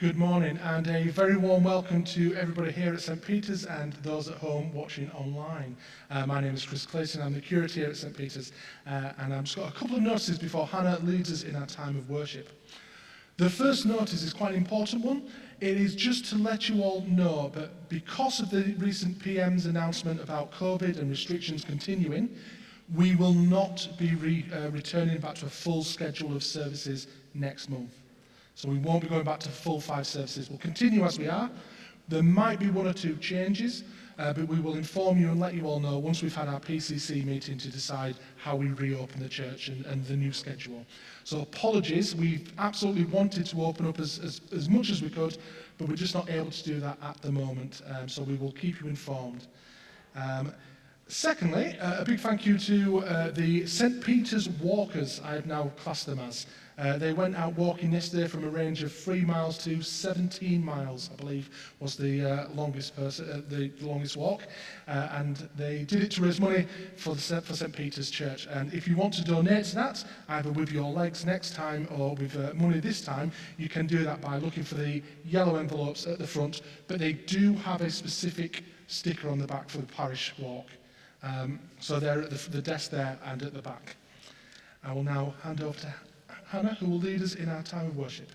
Good morning and a very warm welcome to everybody here at St Peter's and those at home watching online. Uh, my name is Chris Clayton, I'm the curate here at St Peter's uh, and I've just got a couple of notices before Hannah leads us in our time of worship. The first notice is quite an important one. It is just to let you all know that because of the recent PM's announcement about COVID and restrictions continuing, we will not be re, uh, returning back to a full schedule of services next month. So we won't be going back to full five services. We'll continue as we are. There might be one or two changes, uh, but we will inform you and let you all know once we've had our PCC meeting to decide how we reopen the church and, and the new schedule. So apologies, we've absolutely wanted to open up as, as, as much as we could, but we're just not able to do that at the moment. Um, so we will keep you informed. Um, Secondly, uh, a big thank you to uh, the St. Peter's Walkers, I have now classed them as. Uh, they went out walking yesterday from a range of 3 miles to 17 miles, I believe, was the uh, longest person, uh, the longest walk. Uh, and they did it to raise money for, the, for St. Peter's Church. And if you want to donate to that, either with your legs next time or with uh, money this time, you can do that by looking for the yellow envelopes at the front. But they do have a specific sticker on the back for the parish walk. Um, so they're at the, the desk there and at the back. I will now hand over to Hannah, who will lead us in our time of worship.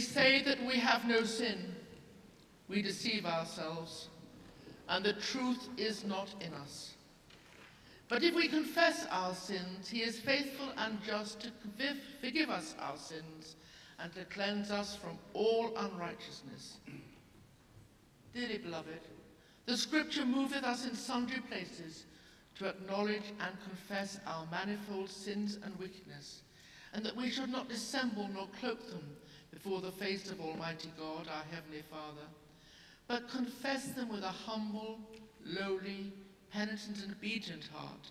We say that we have no sin, we deceive ourselves, and the truth is not in us. But if we confess our sins, he is faithful and just to forgive us our sins and to cleanse us from all unrighteousness. Dearly beloved, the scripture moveth us in sundry places to acknowledge and confess our manifold sins and wickedness, and that we should not dissemble nor cloak them before the face of Almighty God, our Heavenly Father, but confess them with a humble, lowly, penitent and obedient heart,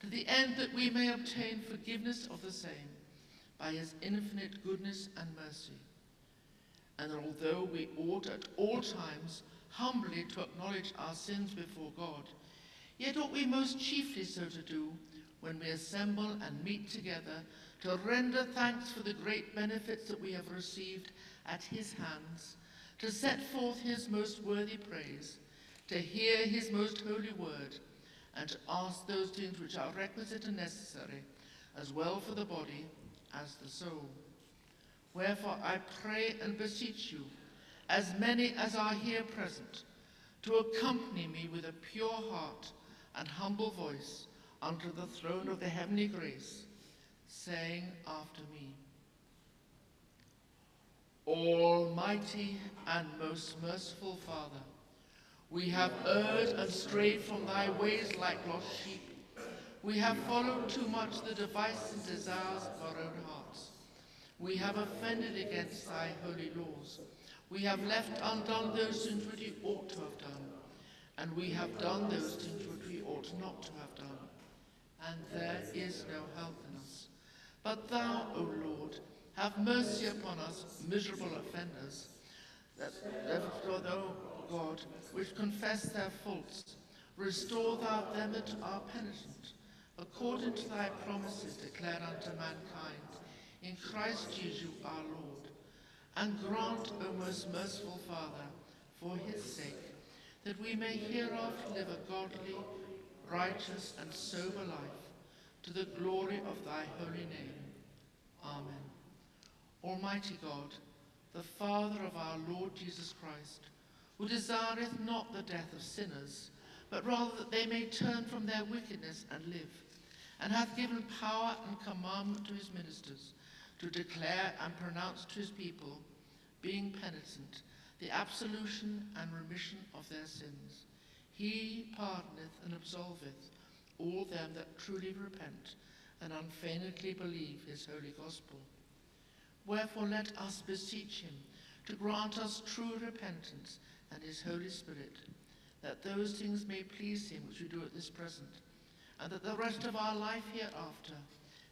to the end that we may obtain forgiveness of the same by his infinite goodness and mercy. And although we ought at all times humbly to acknowledge our sins before God, yet ought we most chiefly so to do when we assemble and meet together to render thanks for the great benefits that we have received at his hands, to set forth his most worthy praise, to hear his most holy word, and to ask those things which are requisite and necessary, as well for the body as the soul. Wherefore I pray and beseech you, as many as are here present, to accompany me with a pure heart and humble voice unto the throne of the heavenly grace, saying after me, Almighty and most merciful Father, we have erred and strayed from thy ways like lost sheep. We have followed too much the devices and desires of our own hearts. We have offended against thy holy laws. We have left undone those things which we ought to have done, and we have done those things which we ought not to have done. And there is no help in us. But thou, O Lord, have mercy upon us, miserable offenders, that therefore thou, God, which confess their faults, restore thou them that are penitent, according to thy promises declared unto mankind, in Christ Jesus our Lord. And grant, O most merciful Father, for his sake, that we may hereafter live a godly, righteous, and sober life, to the glory of thy holy name. Amen. Almighty God, the Father of our Lord Jesus Christ, who desireth not the death of sinners, but rather that they may turn from their wickedness and live, and hath given power and commandment to his ministers to declare and pronounce to his people, being penitent, the absolution and remission of their sins. He pardoneth and absolveth all them that truly repent and unfeignedly believe his holy gospel. Wherefore let us beseech him to grant us true repentance and his Holy Spirit, that those things may please him which we do at this present, and that the rest of our life hereafter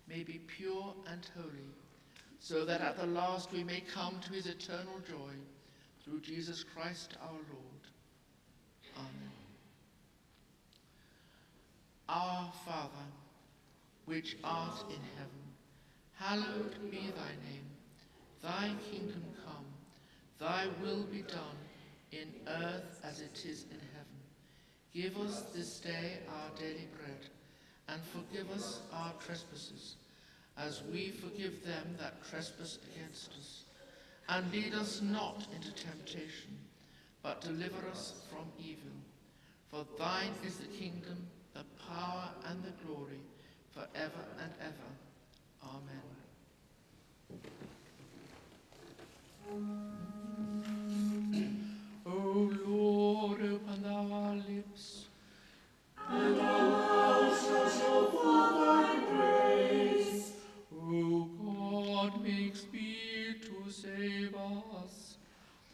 may be pure and holy, so that at the last we may come to his eternal joy through Jesus Christ our Lord. Amen. Our Father, which art in heaven, hallowed be thy name. Thy kingdom come, thy will be done in earth as it is in heaven. Give us this day our daily bread, and forgive us our trespasses, as we forgive them that trespass against us. And lead us not into temptation, but deliver us from evil. For thine is the kingdom, power, and the glory, forever and ever. Amen. O Lord, open thou our lips, And our mouths shall show forth thy praise. O God, make speed to save us.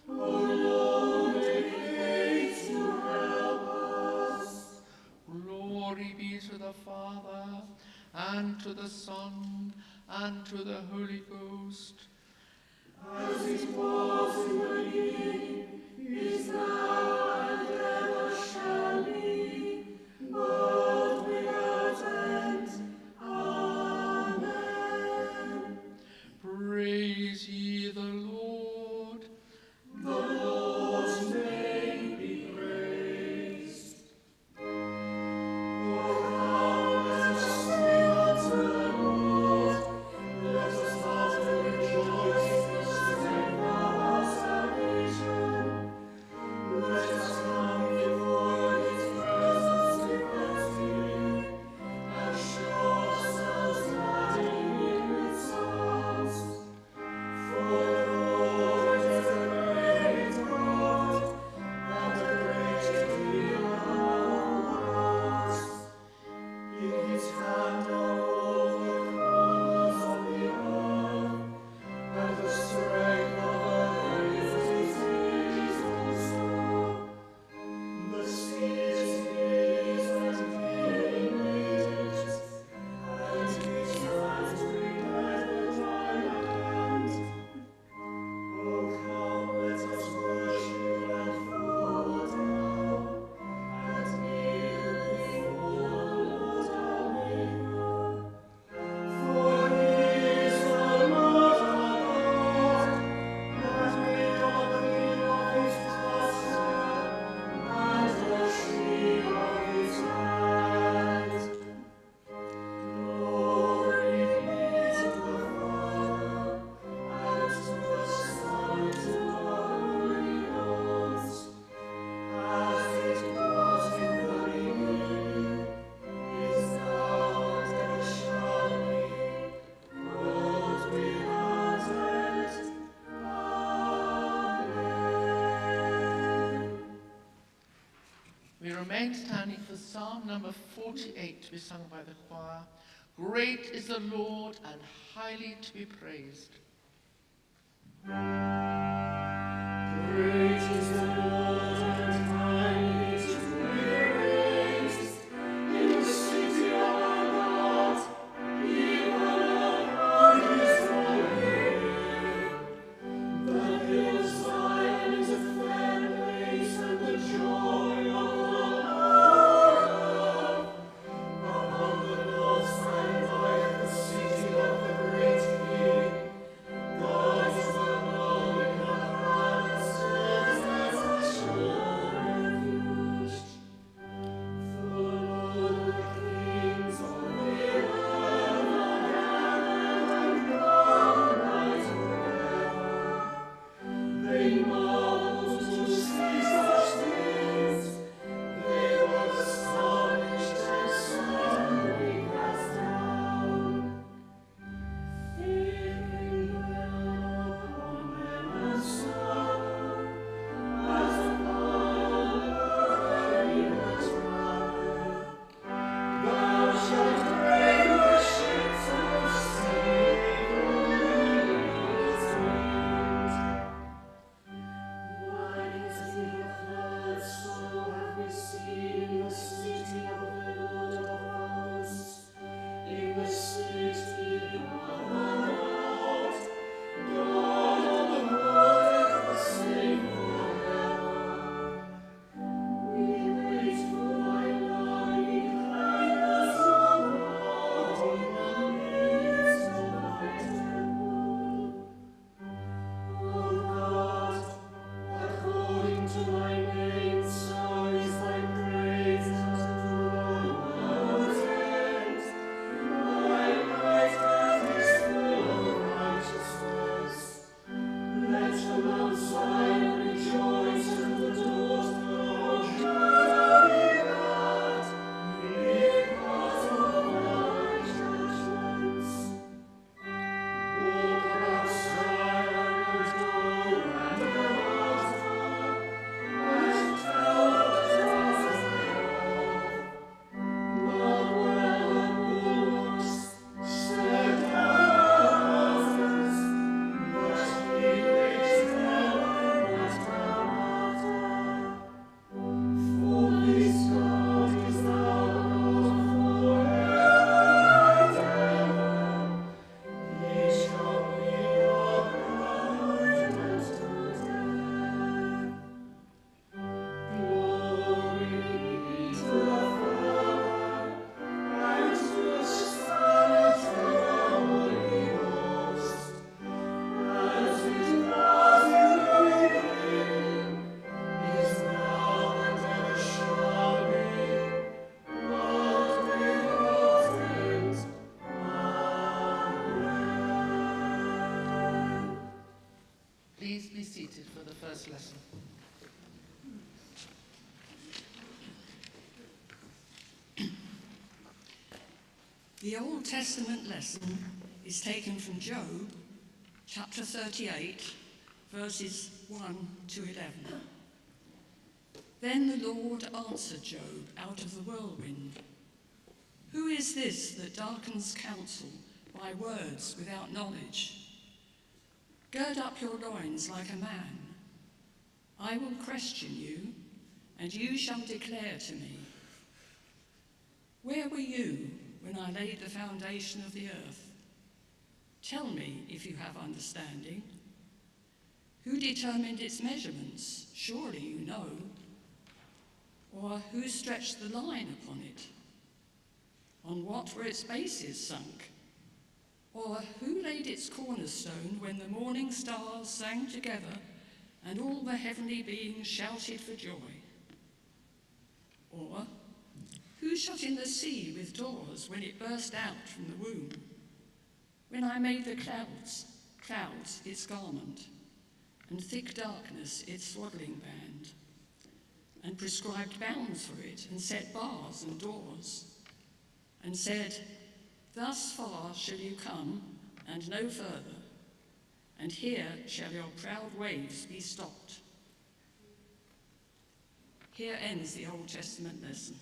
O Lord, Glory be to the Father, and to the Son, and to the Holy Ghost. As it was in the beginning, is now, and ever remain standing for Psalm number 48 to be sung by the choir. Great is the Lord and highly to be praised. The Old Testament lesson is taken from Job, chapter 38, verses 1 to 11. Then the Lord answered Job out of the whirlwind Who is this that darkens counsel by words without knowledge? Gird up your loins like a man. I will question you, and you shall declare to me. Where were you when I laid the foundation of the earth? Tell me if you have understanding. Who determined its measurements? Surely you know. Or who stretched the line upon it? On what were its bases sunk? Or who laid its cornerstone when the morning stars sang together and all the heavenly beings shouted for joy? Or shut in the sea with doors when it burst out from the womb? When I made the clouds, clouds its garment, and thick darkness its swaddling band, and prescribed bounds for it, and set bars and doors, and said, Thus far shall you come, and no further, and here shall your proud waves be stopped. Here ends the Old Testament lesson.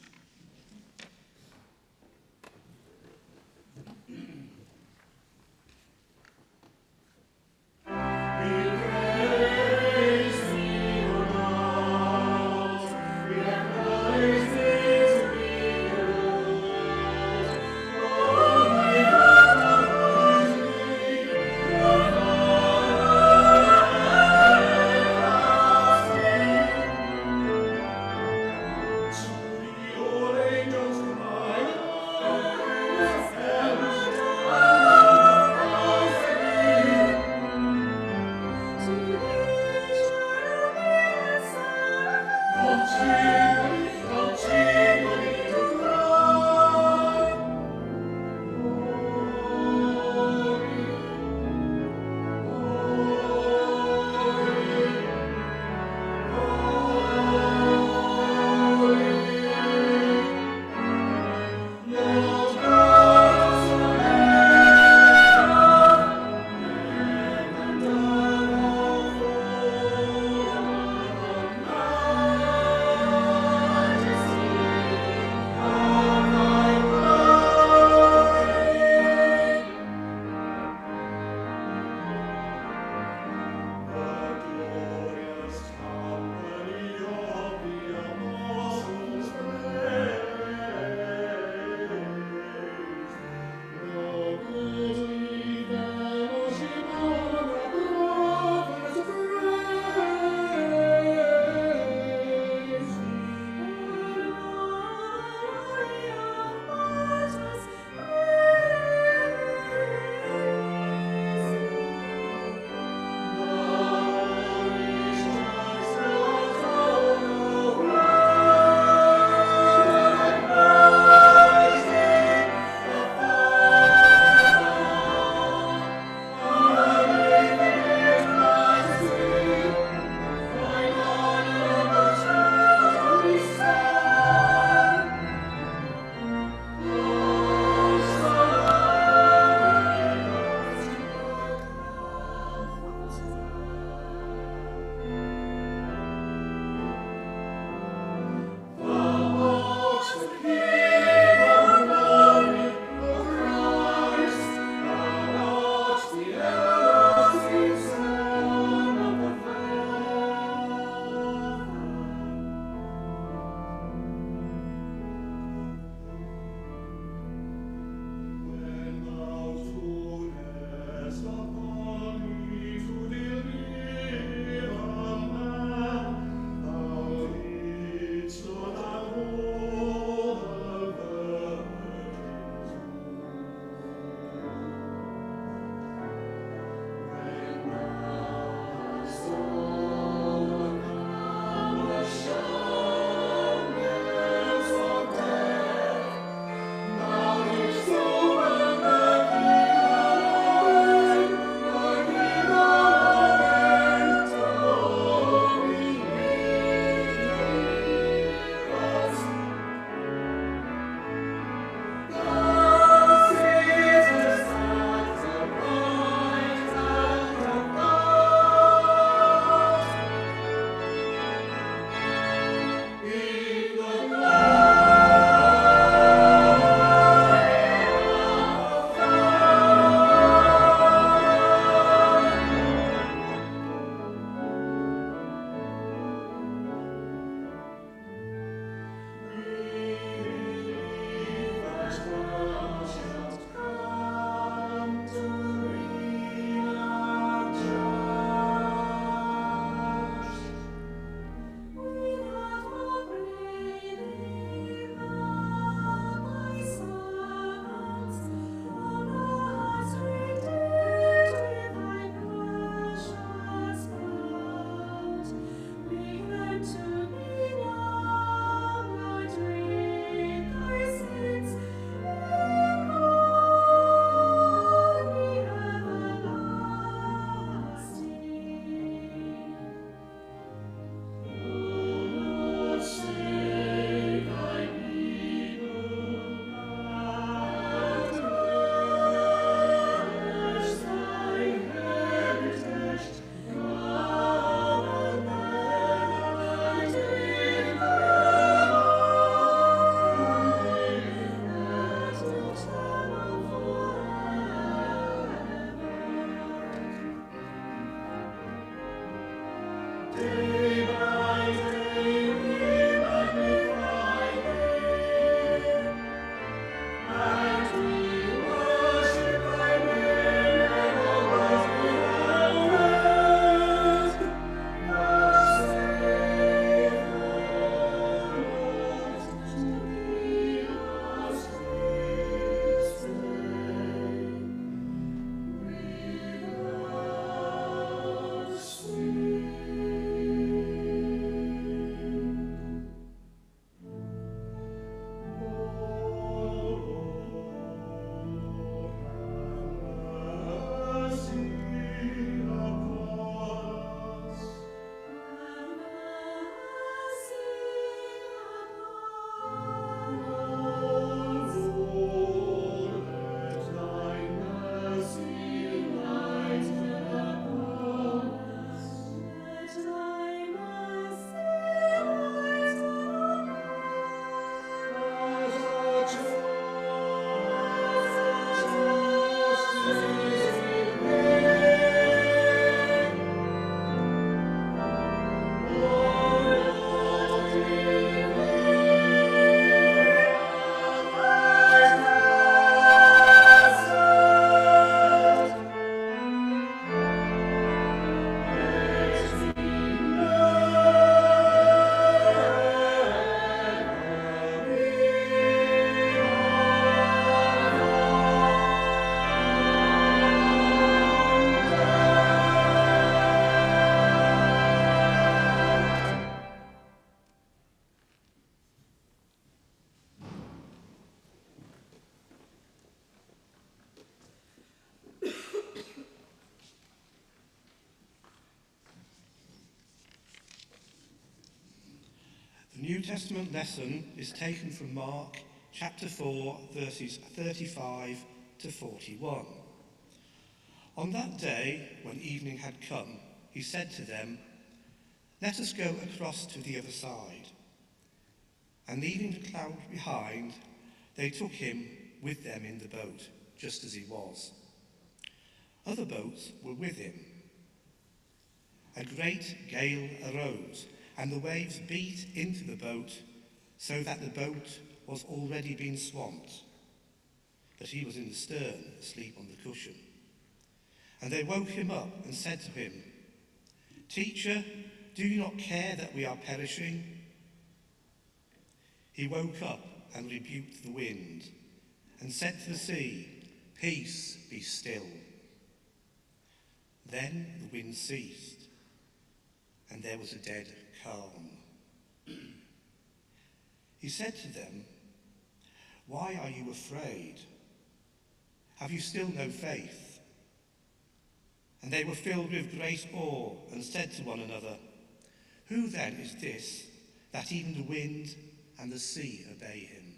Testament lesson is taken from Mark chapter 4, verses 35 to 41. On that day, when evening had come, he said to them, Let us go across to the other side. And leaving the cloud behind, they took him with them in the boat, just as he was. Other boats were with him. A great gale arose, and the waves beat into the boat, so that the boat was already being swamped. But he was in the stern, asleep on the cushion. And they woke him up and said to him, Teacher, do you not care that we are perishing? He woke up and rebuked the wind and said to the sea, Peace, be still. Then the wind ceased and there was a dead calm. he said to them, Why are you afraid? Have you still no faith? And they were filled with great awe and said to one another, Who then is this that even the wind and the sea obey him?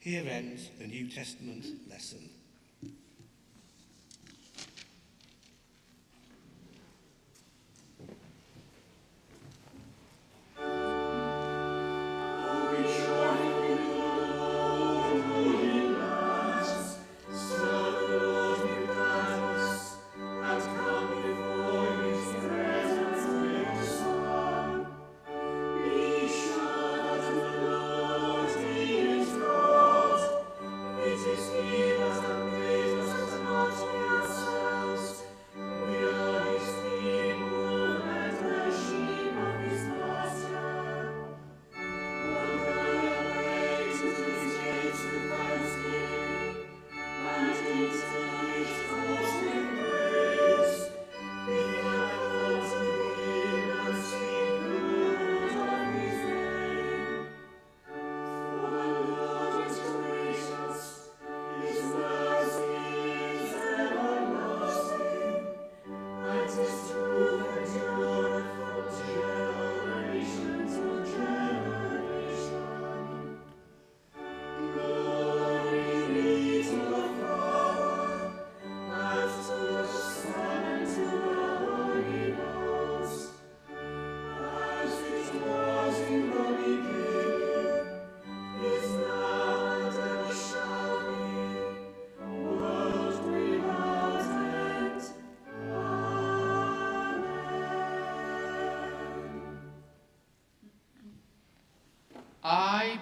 Here ends the New Testament lesson.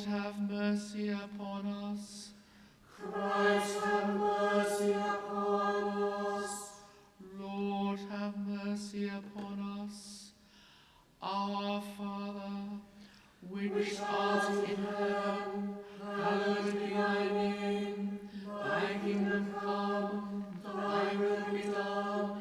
Lord, have mercy upon us. Christ have mercy upon us. Lord, have mercy upon us. Our Father, which art in heaven, hallowed be thy name. Thy kingdom come, thy will be done,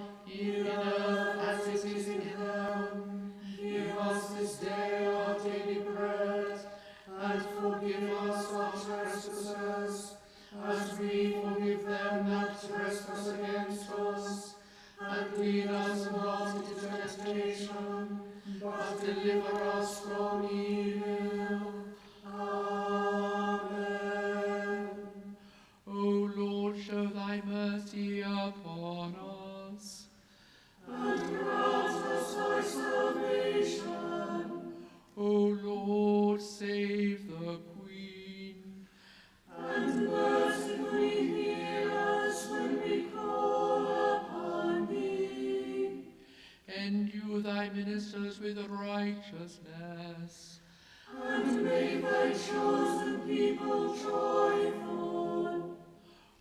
temptation, but deliver us from evil. Amen. O Lord, show thy mercy upon us. And grant us thy salvation. O Lord, save ministers with righteousness. And make thy chosen people joyful.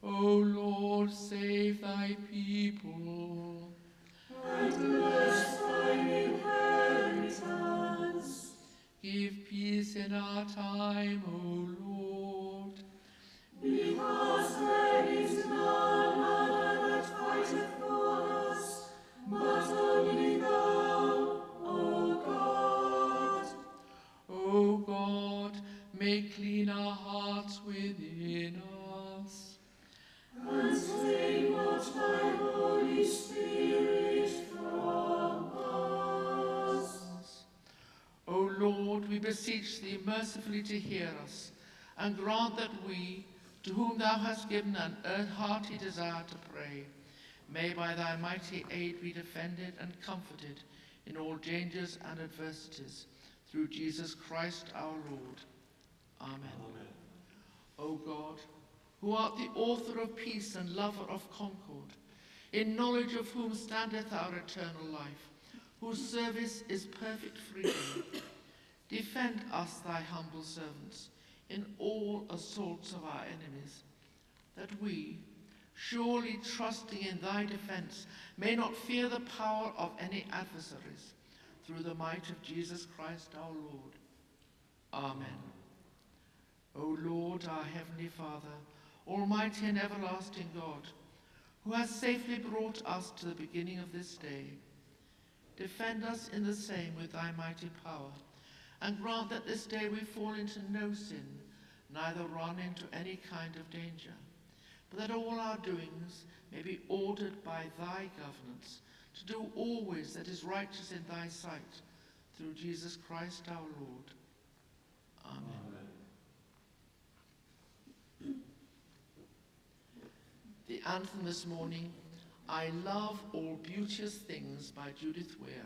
O Lord, save thy people. And bless thine inheritance. Give peace in our time, O Lord. Because there is none make clean our hearts within us. And take not thy Holy Spirit from us. O Lord, we beseech thee mercifully to hear us, and grant that we, to whom thou hast given an hearty desire to pray, may by thy mighty aid be defended and comforted in all dangers and adversities, through Jesus Christ our Lord. Amen. O God, who art the author of peace and lover of concord, in knowledge of whom standeth our eternal life, whose service is perfect freedom, defend us, thy humble servants, in all assaults of our enemies, that we, surely trusting in thy defense, may not fear the power of any adversaries, through the might of Jesus Christ our Lord. Amen. O Lord, our heavenly Father, almighty and everlasting God, who has safely brought us to the beginning of this day, defend us in the same with thy mighty power, and grant that this day we fall into no sin, neither run into any kind of danger, but that all our doings may be ordered by thy governance, to do always that is righteous in thy sight, through Jesus Christ our Lord. Amen. The anthem this morning, I Love All Beauteous Things by Judith Weir.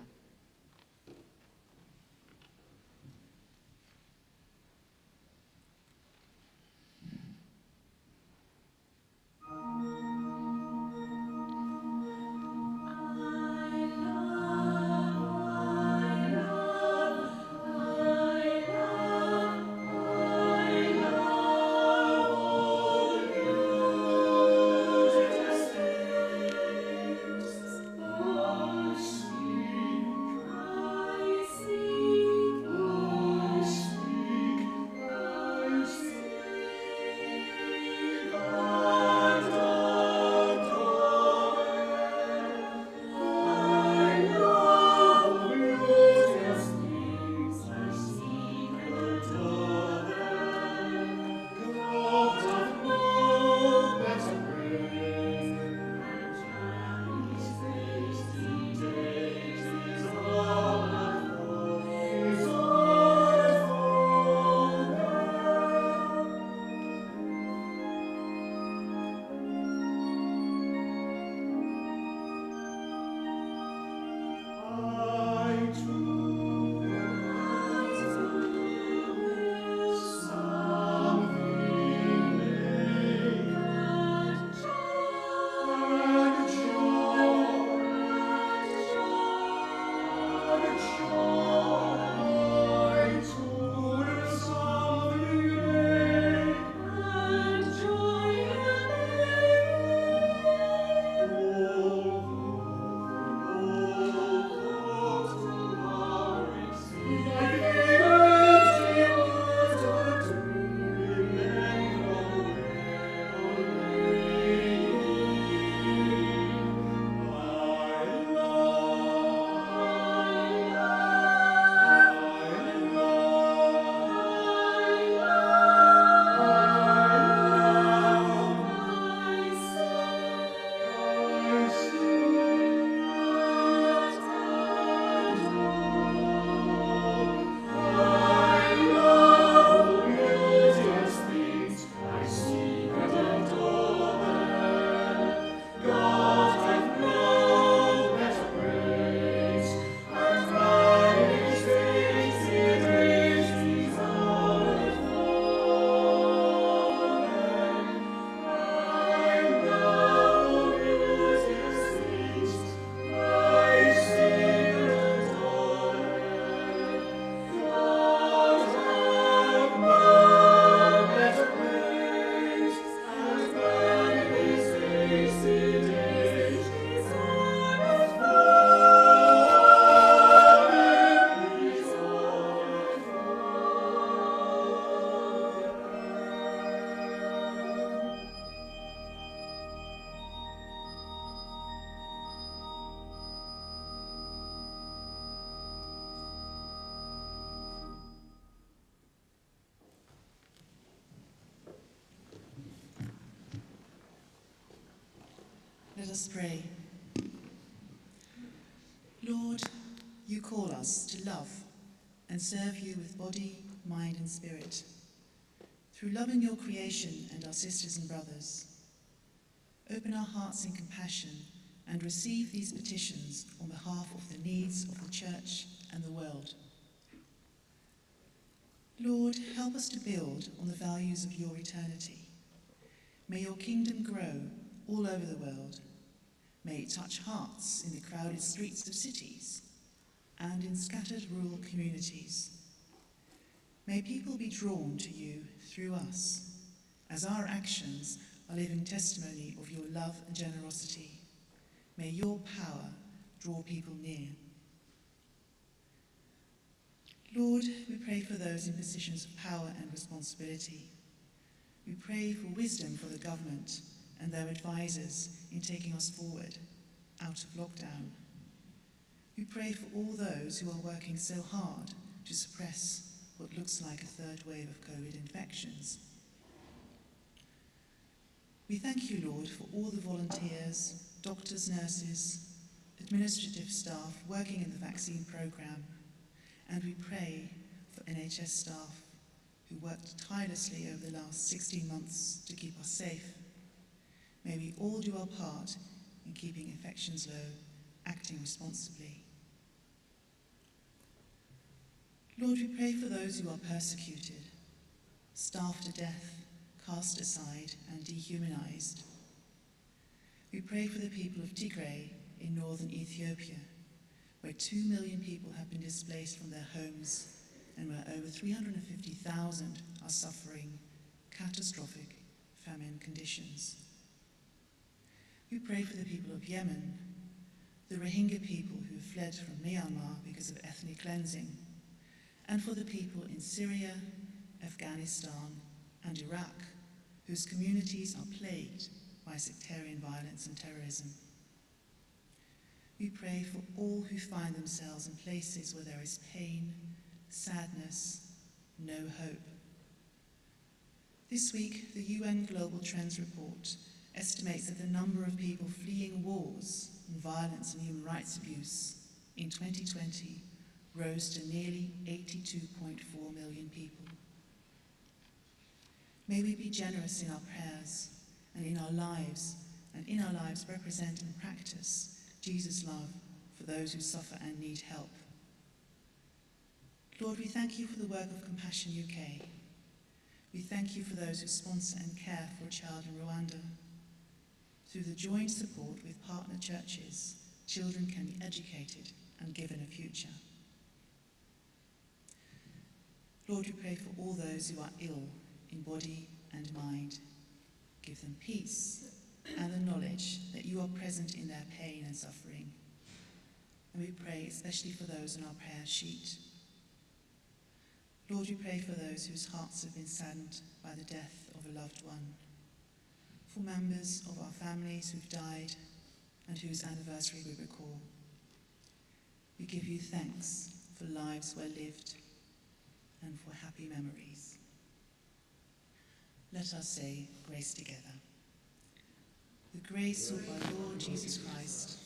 Us pray. Lord, you call us to love and serve you with body, mind, and spirit. Through loving your creation and our sisters and brothers, open our hearts in compassion and receive these petitions on behalf of the needs of the church and the world. Lord, help us to build on the values of your eternity. May your kingdom grow all over the world. Touch hearts in the crowded streets of cities and in scattered rural communities. May people be drawn to you through us, as our actions are living testimony of your love and generosity. May your power draw people near. Lord, we pray for those in positions of power and responsibility. We pray for wisdom for the government and their advisors in taking us forward out of lockdown. We pray for all those who are working so hard to suppress what looks like a third wave of COVID infections. We thank you, Lord, for all the volunteers, doctors, nurses, administrative staff working in the vaccine programme, and we pray for NHS staff who worked tirelessly over the last 16 months to keep us safe. May we all do our part in keeping infections low, acting responsibly. Lord, we pray for those who are persecuted, starved to death, cast aside, and dehumanized. We pray for the people of Tigray in northern Ethiopia, where two million people have been displaced from their homes and where over 350,000 are suffering catastrophic famine conditions. We pray for the people of Yemen, the Rohingya people who fled from Myanmar because of ethnic cleansing, and for the people in Syria, Afghanistan, and Iraq, whose communities are plagued by sectarian violence and terrorism. We pray for all who find themselves in places where there is pain, sadness, no hope. This week, the UN Global Trends Report estimates that the number of people fleeing wars and violence and human rights abuse in 2020 rose to nearly 82.4 million people. May we be generous in our prayers and in our lives, and in our lives represent and practice Jesus' love for those who suffer and need help. Lord, we thank you for the work of Compassion UK. We thank you for those who sponsor and care for a child in Rwanda. Through the joint support with partner churches, children can be educated and given a future. Lord, we pray for all those who are ill in body and mind. Give them peace and the knowledge that you are present in their pain and suffering. And we pray especially for those on our prayer sheet. Lord, we pray for those whose hearts have been saddened by the death of a loved one, for members of our families who've died and whose anniversary we recall. We give you thanks for lives well lived and for happy memories. Let us say grace together. The grace of our Lord Jesus Christ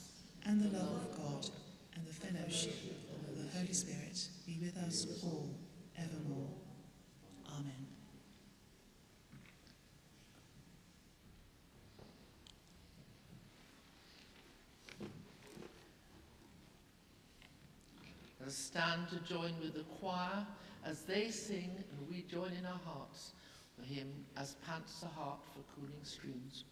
and the love of God and the fellowship of the Holy Spirit be with us all evermore. Amen. Let us stand to join with the choir as they sing and we join in our hearts for him As Pants the Heart for Cooling Streams.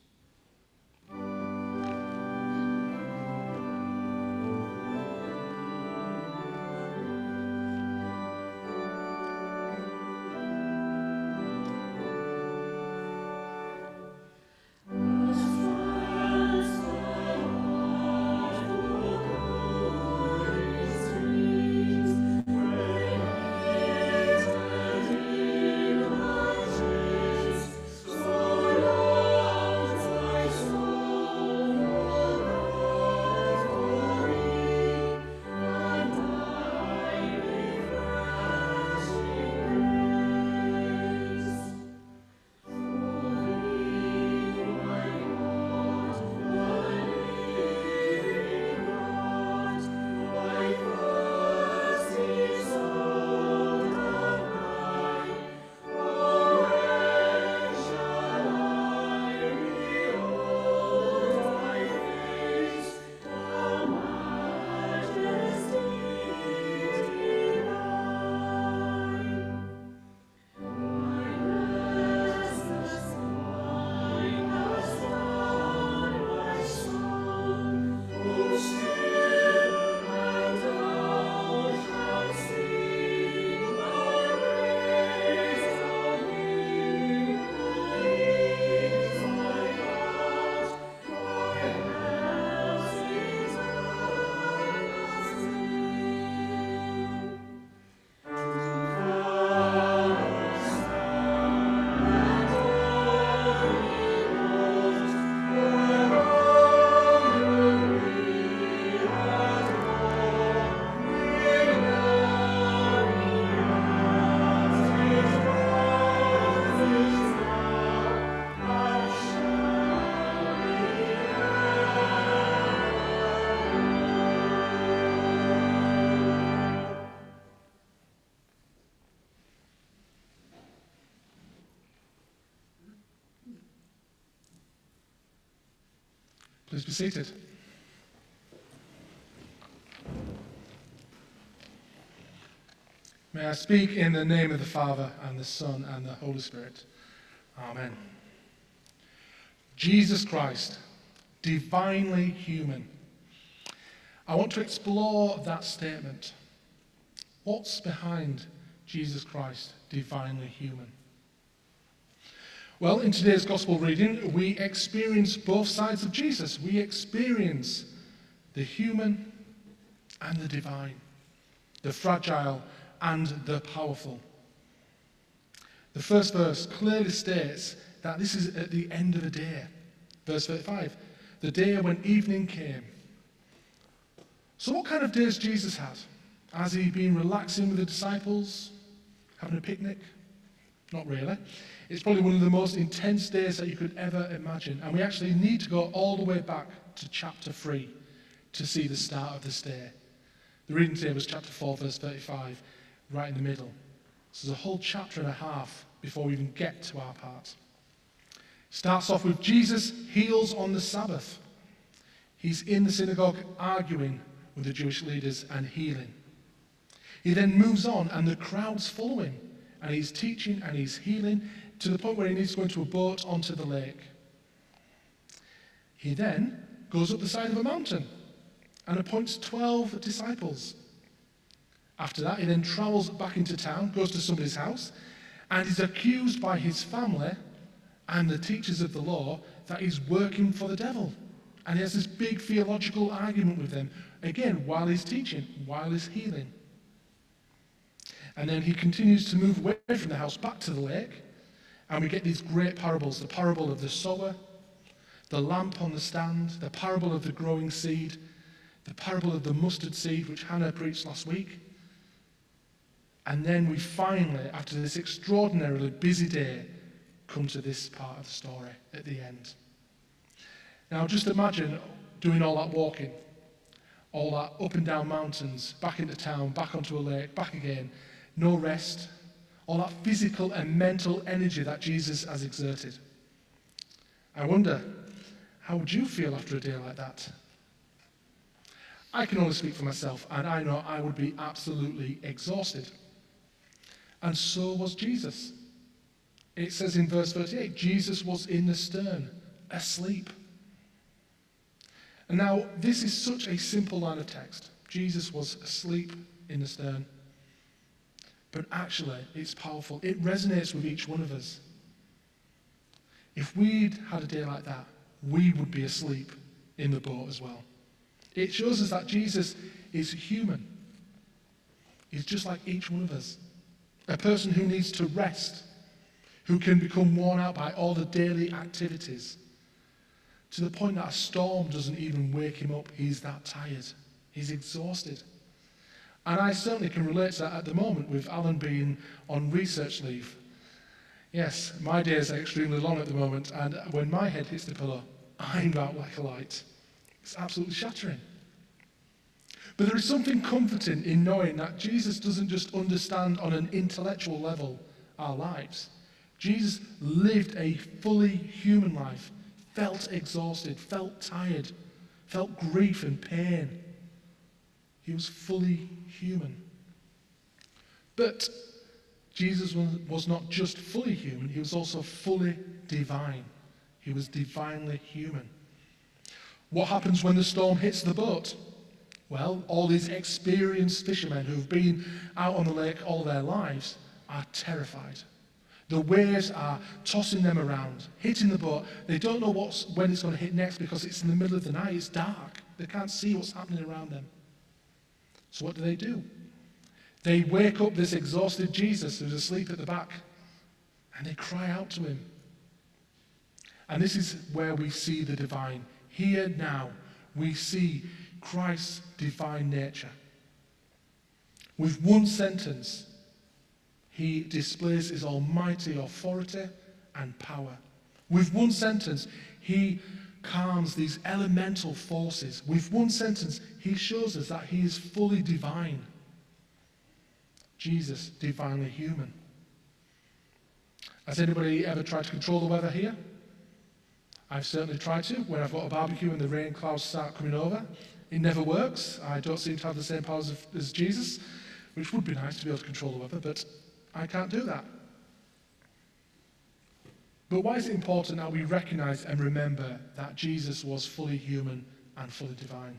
Please be seated. May I speak in the name of the Father, and the Son, and the Holy Spirit. Amen. Jesus Christ, divinely human. I want to explore that statement. What's behind Jesus Christ, divinely human? Well, in today's gospel reading, we experience both sides of Jesus. We experience the human and the divine, the fragile and the powerful. The first verse clearly states that this is at the end of the day. Verse 35 the day when evening came. So, what kind of days Jesus had? Has he been relaxing with the disciples, having a picnic? Not really. It's probably one of the most intense days that you could ever imagine. And we actually need to go all the way back to chapter 3 to see the start of this day. The reading today was chapter 4, verse 35, right in the middle. So there's a whole chapter and a half before we even get to our part. Starts off with Jesus heals on the Sabbath. He's in the synagogue arguing with the Jewish leaders and healing. He then moves on, and the crowds follow him. And he's teaching and he's healing to the point where he needs to go into a boat onto the lake. He then goes up the side of a mountain and appoints 12 disciples. After that, he then travels back into town, goes to somebody's house, and is accused by his family and the teachers of the law that he's working for the devil. And he has this big theological argument with them, again, while he's teaching, while he's healing. And then he continues to move away from the house back to the lake. And we get these great parables the parable of the sower, the lamp on the stand, the parable of the growing seed, the parable of the mustard seed, which Hannah preached last week. And then we finally, after this extraordinarily busy day, come to this part of the story at the end. Now, just imagine doing all that walking, all that up and down mountains, back into town, back onto a lake, back again, no rest, all that physical and mental energy that Jesus has exerted. I wonder, how would you feel after a day like that? I can only speak for myself, and I know I would be absolutely exhausted. And so was Jesus. It says in verse 38 Jesus was in the stern, asleep. And now, this is such a simple line of text. Jesus was asleep in the stern. But actually, it's powerful. It resonates with each one of us. If we'd had a day like that, we would be asleep in the boat as well. It shows us that Jesus is human. He's just like each one of us. A person who needs to rest, who can become worn out by all the daily activities, to the point that a storm doesn't even wake him up. He's that tired. He's exhausted. And I certainly can relate to that at the moment with Alan being on research leave. Yes, my days are extremely long at the moment, and when my head hits the pillow, I'm out like a light. It's absolutely shattering. But there is something comforting in knowing that Jesus doesn't just understand on an intellectual level our lives. Jesus lived a fully human life, felt exhausted, felt tired, felt grief and pain. He was fully human. But Jesus was not just fully human, he was also fully divine. He was divinely human. What happens when the storm hits the boat? Well, all these experienced fishermen who've been out on the lake all their lives are terrified. The waves are tossing them around, hitting the boat. They don't know what's, when it's going to hit next because it's in the middle of the night. It's dark. They can't see what's happening around them. So what do they do? They wake up this exhausted Jesus who's asleep at the back and they cry out to him. And this is where we see the divine. Here now, we see Christ's divine nature. With one sentence, he displays his almighty authority and power. With one sentence, he calms these elemental forces. With one sentence, he shows us that he is fully divine. Jesus, divinely human. Has anybody ever tried to control the weather here? I've certainly tried to when I've got a barbecue and the rain clouds start coming over. It never works. I don't seem to have the same powers as Jesus, which would be nice to be able to control the weather, but I can't do that. But why is it important that we recognize and remember that Jesus was fully human and fully divine?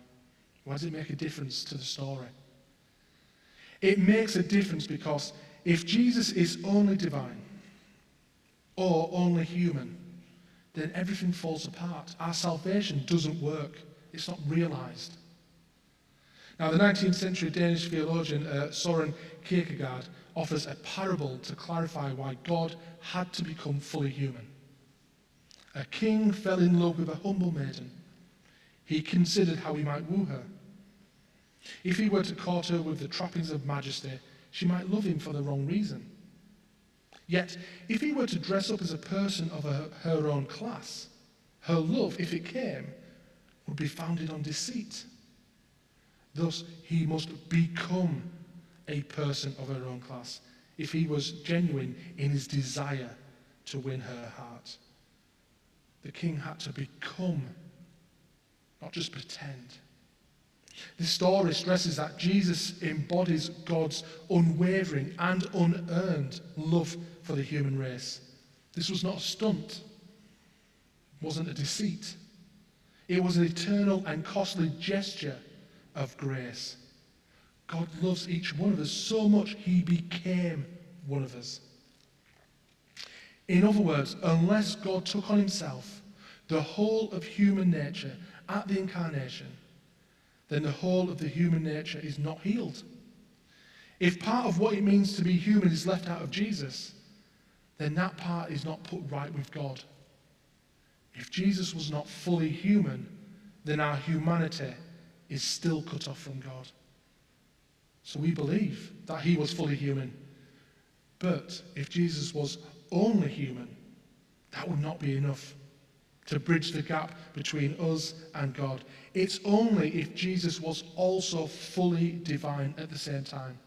Why does it make a difference to the story? It makes a difference because if Jesus is only divine or only human, then everything falls apart. Our salvation doesn't work, it's not realized. Now, the 19th century Danish theologian uh, Soren Kierkegaard offers a parable to clarify why God had to become fully human. A king fell in love with a humble maiden. He considered how he might woo her. If he were to court her with the trappings of majesty, she might love him for the wrong reason. Yet, if he were to dress up as a person of her, her own class, her love, if it came, would be founded on deceit. Thus, he must become a person of her own class if he was genuine in his desire to win her heart. The king had to become, not just pretend. This story stresses that Jesus embodies God's unwavering and unearned love for the human race. This was not a stunt, it wasn't a deceit. It was an eternal and costly gesture of grace. God loves each one of us so much, he became one of us. In other words, unless God took on himself the whole of human nature at the incarnation, then the whole of the human nature is not healed. If part of what it means to be human is left out of Jesus, then that part is not put right with God. If Jesus was not fully human, then our humanity is still cut off from God. So we believe that he was fully human. But if Jesus was only human, that would not be enough to bridge the gap between us and God. It's only if Jesus was also fully divine at the same time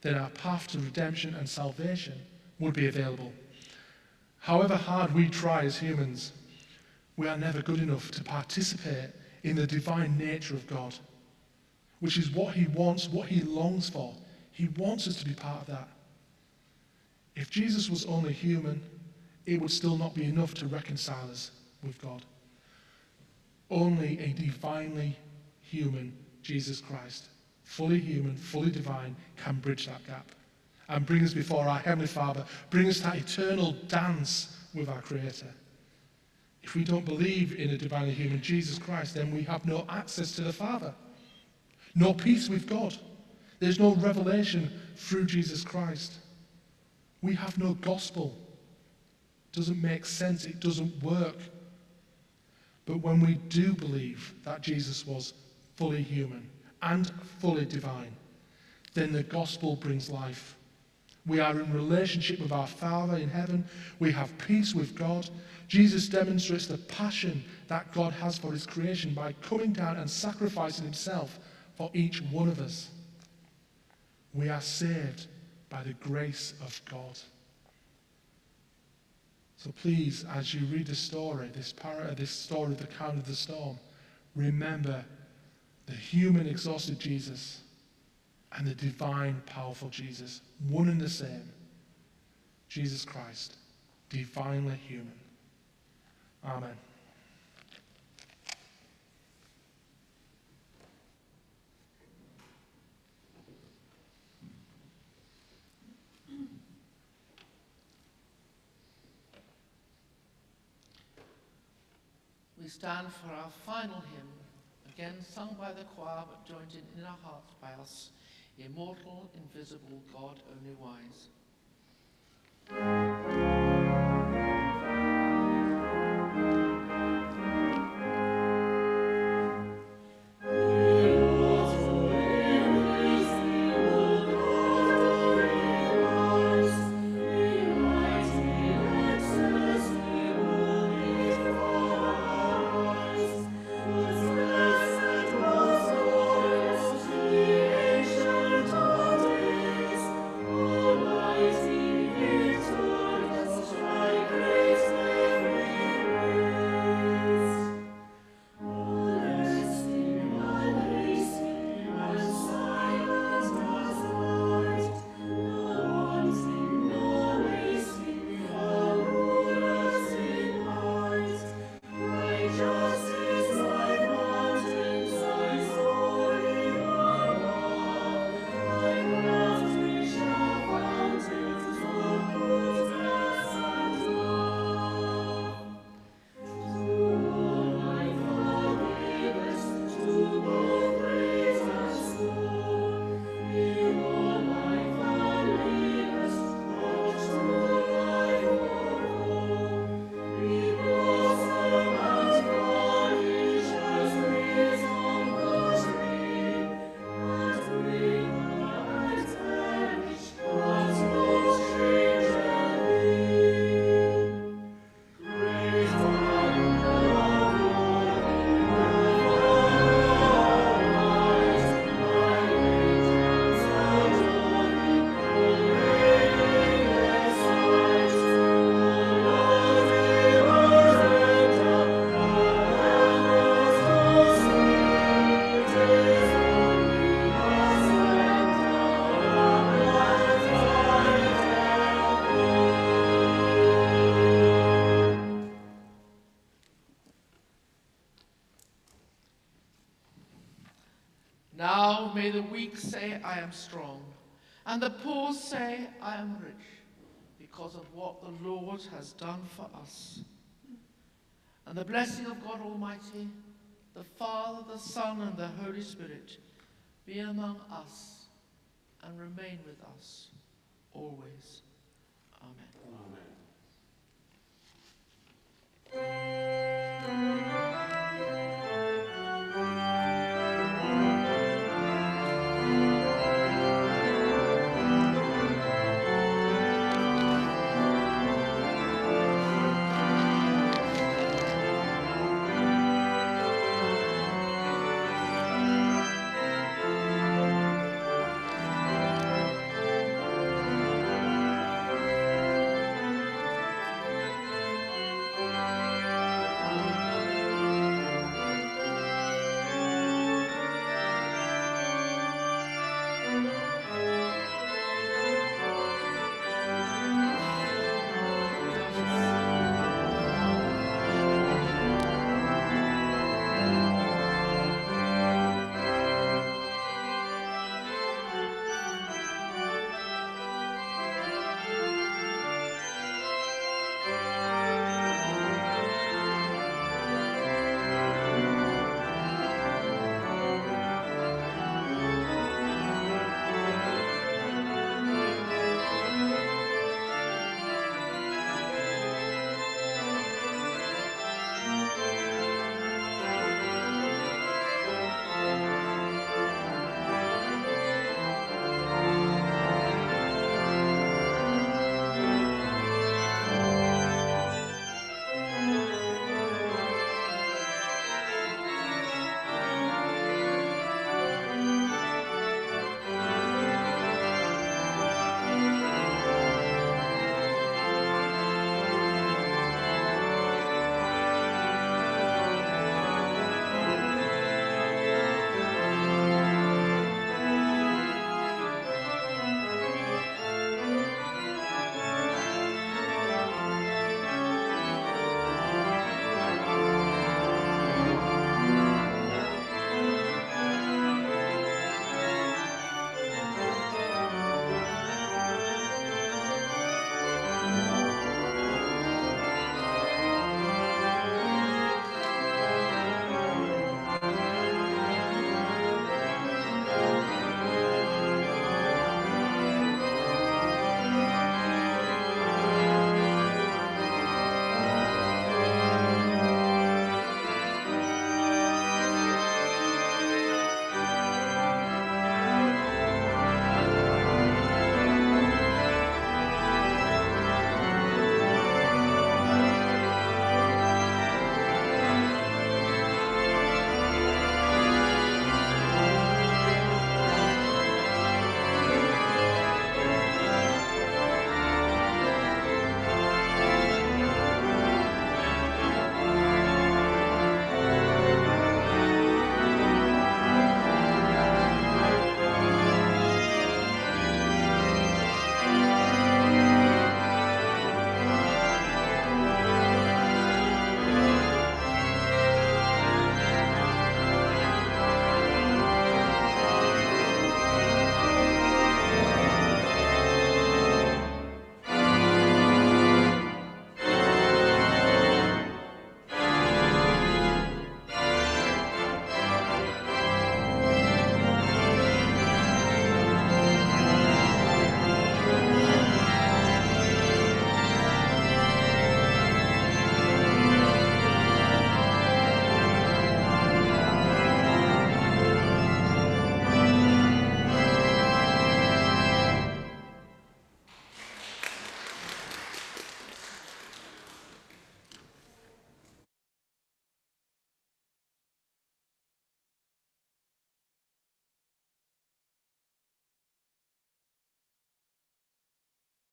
that our path to redemption and salvation would be available. However hard we try as humans, we are never good enough to participate in the divine nature of God, which is what He wants, what He longs for. He wants us to be part of that. If Jesus was only human, it would still not be enough to reconcile us with God. Only a divinely human Jesus Christ, fully human, fully divine, can bridge that gap and bring us before our Heavenly Father, bring us that eternal dance with our Creator. If we don't believe in a divinely human Jesus Christ, then we have no access to the Father, no peace with God. There's no revelation through Jesus Christ. We have no gospel. It doesn't make sense, it doesn't work. But when we do believe that Jesus was fully human and fully divine, then the gospel brings life. We are in relationship with our Father in heaven. We have peace with God. Jesus demonstrates the passion that God has for his creation by coming down and sacrificing himself for each one of us. We are saved by the grace of God. So please, as you read the story, this, para, this story, of the calm of the storm, remember the human, exhausted Jesus and the divine, powerful Jesus, one and the same. Jesus Christ, divinely human. Amen. We stand for our final hymn, again sung by the choir but joined in, in our hearts by us, Immortal, Invisible, God Only Wise. Has done for us. And the blessing of God Almighty, the Father, the Son, and the Holy Spirit be among us and remain with us always. Amen. Amen.